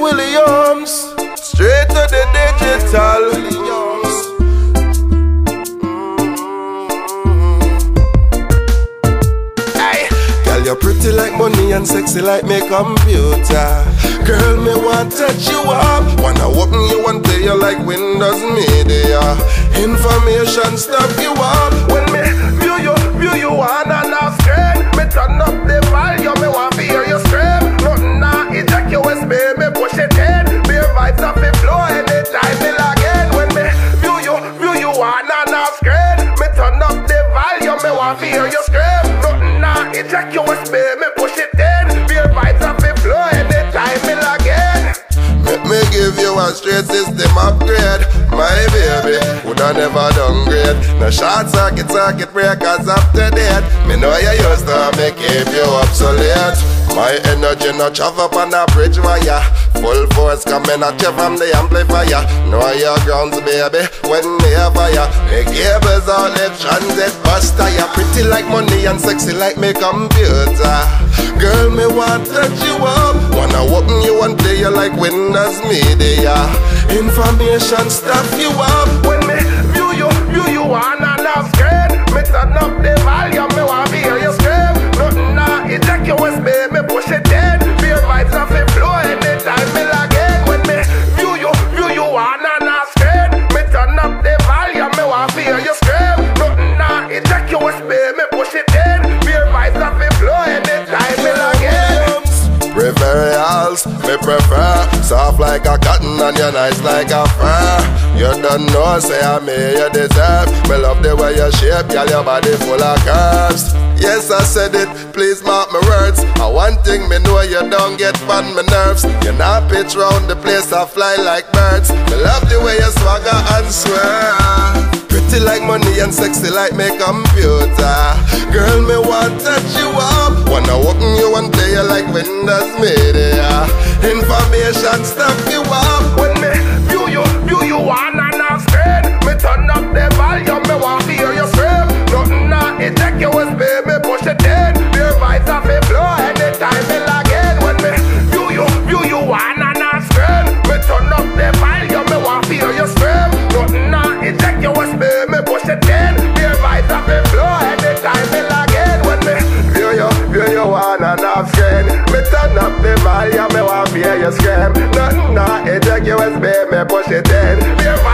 Williams, straight to the digital. You're pretty like money and sexy like my computer. Girl, me want touch you up. Wanna open you and play you like Windows Media. Information stop you up. Want to hear you scream. Nothing now, eject your USB, me push it in. Feel vibes off the floor anytime me log in. Make me give you a straight system upgrade My baby, woulda never great No short circuit, circuit breakers up to date Me know you used to make keep you obsolete My energy no travel on a bridge wire. Full force coming at you from the amplifier. Know your grounds baby, when a fire. Me cables all the transit bus tire Pretty like money and sexy like me computer. Girl, me want touch you up. Wanna open you and play you like Windows Media. Information stuff you up Referrals, me prefer Soft like a cotton and you're nice like a fur. You don't know, say I me you deserve. Me love the way you shape, girl, your body full of curves. Yes, I said it, please mark my words. And one thing me know you don't get on my nerves. You not pitch round the place, I fly like birds. Me love the way you swagger and swear like money and sexy like my computer. Girl, me want to touch you up. Wanna open you and play you like Windows Media. Information stuff you up. When me view you, view you on and turn up the volume, me want hear you scream Nothing now, eject your USB, me push it in